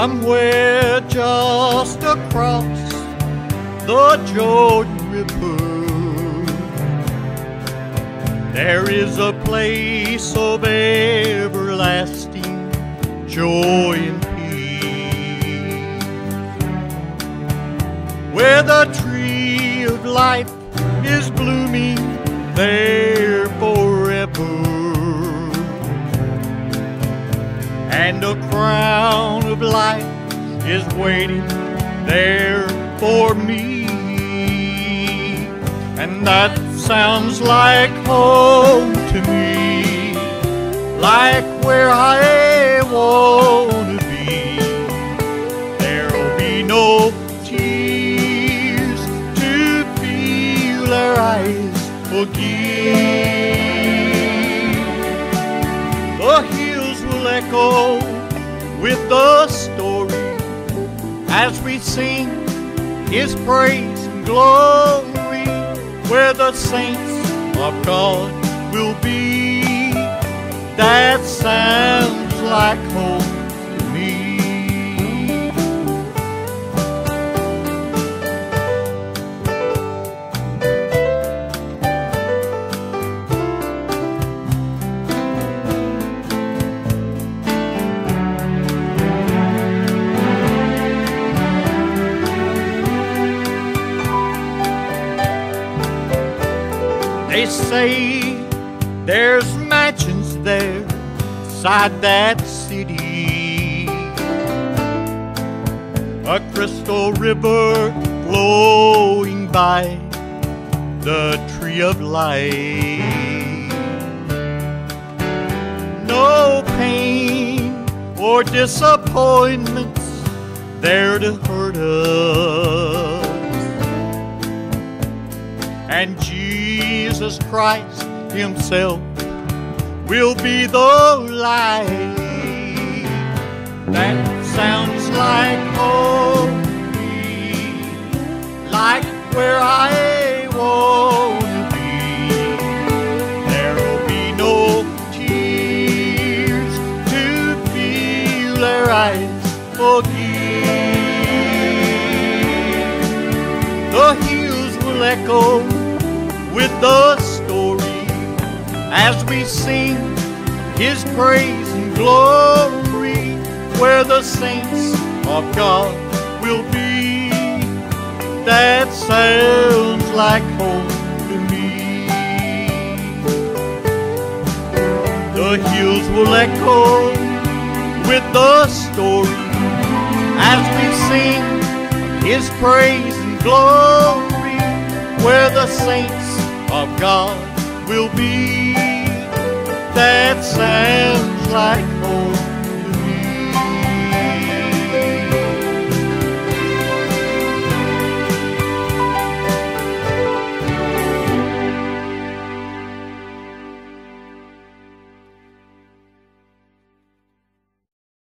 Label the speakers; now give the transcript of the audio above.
Speaker 1: Somewhere just across the Jordan River, there is a place of everlasting joy and peace, where the tree of life is blooming there forever. And a crown of life is waiting there for me. And that sounds like home to me, like where I want to be. There'll be no tears to feel our eyes forgive. Echo with the story as we sing His praise and glory, where the saints of God will be. That sounds like home They say there's mansions there inside that city. A crystal river flowing by the tree of life. No pain or disappointments there to hurt us and Jesus Christ Himself will be the light. That sounds like home as we sing His praise and glory, where the saints of God will be. That sounds like home to me. The hills will echo with the story as we sing His praise and glory, where the saints of God will be. That sounds like.